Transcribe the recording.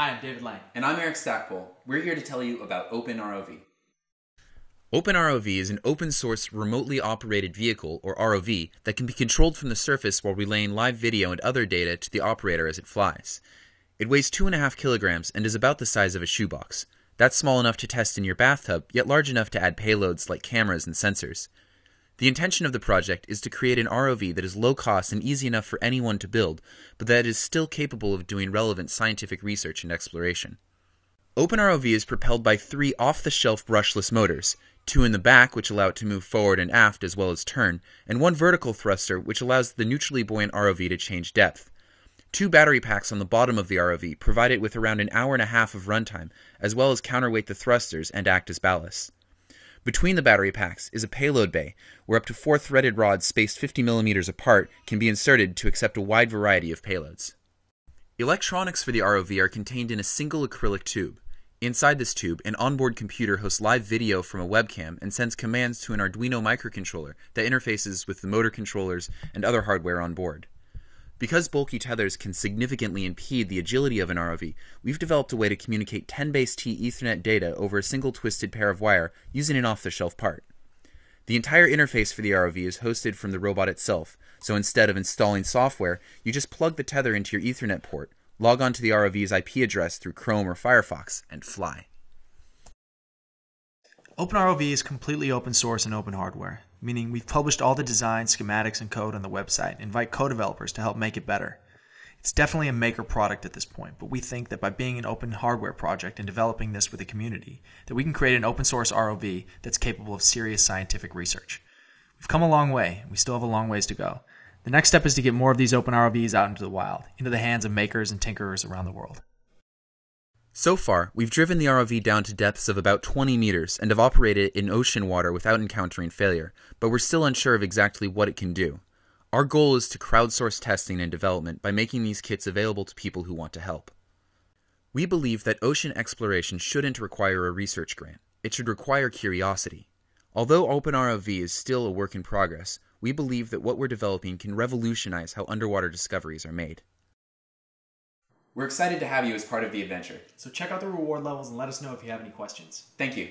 Hi, I'm David Lang. And I'm Eric Stackpole. We're here to tell you about OpenROV. OpenROV is an open source remotely operated vehicle, or ROV, that can be controlled from the surface while relaying live video and other data to the operator as it flies. It weighs 2.5 kilograms and is about the size of a shoebox. That's small enough to test in your bathtub, yet large enough to add payloads like cameras and sensors. The intention of the project is to create an ROV that is low cost and easy enough for anyone to build, but that is still capable of doing relevant scientific research and exploration. OpenROV is propelled by three off the shelf brushless motors two in the back, which allow it to move forward and aft as well as turn, and one vertical thruster, which allows the neutrally buoyant ROV to change depth. Two battery packs on the bottom of the ROV provide it with around an hour and a half of runtime, as well as counterweight the thrusters and act as ballast. Between the battery packs is a payload bay, where up to four threaded rods spaced 50 millimeters apart can be inserted to accept a wide variety of payloads. Electronics for the ROV are contained in a single acrylic tube. Inside this tube, an onboard computer hosts live video from a webcam and sends commands to an Arduino microcontroller that interfaces with the motor controllers and other hardware on board. Because bulky tethers can significantly impede the agility of an ROV, we've developed a way to communicate 10 base T Ethernet data over a single twisted pair of wire using an off the shelf part. The entire interface for the ROV is hosted from the robot itself, so instead of installing software, you just plug the tether into your Ethernet port, log on to the ROV's IP address through Chrome or Firefox, and fly. OpenROV is completely open source and open hardware, meaning we've published all the design, schematics, and code on the website invite co-developers to help make it better. It's definitely a maker product at this point, but we think that by being an open hardware project and developing this with the community, that we can create an open source ROV that's capable of serious scientific research. We've come a long way, we still have a long ways to go. The next step is to get more of these open ROVs out into the wild, into the hands of makers and tinkerers around the world. So far, we've driven the ROV down to depths of about 20 meters and have operated it in ocean water without encountering failure, but we're still unsure of exactly what it can do. Our goal is to crowdsource testing and development by making these kits available to people who want to help. We believe that ocean exploration shouldn't require a research grant. It should require curiosity. Although OpenROV is still a work in progress, we believe that what we're developing can revolutionize how underwater discoveries are made. We're excited to have you as part of the adventure. So check out the reward levels and let us know if you have any questions. Thank you.